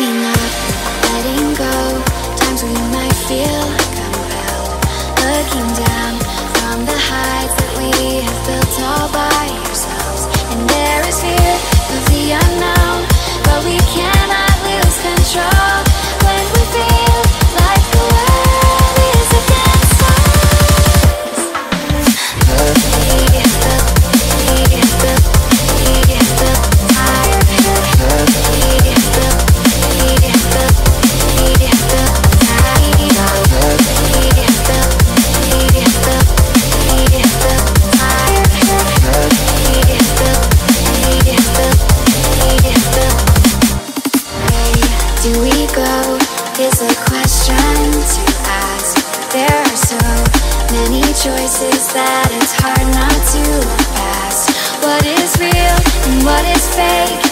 Giving Is a question to ask. There are so many choices that it's hard not to pass. What is real and what is fake?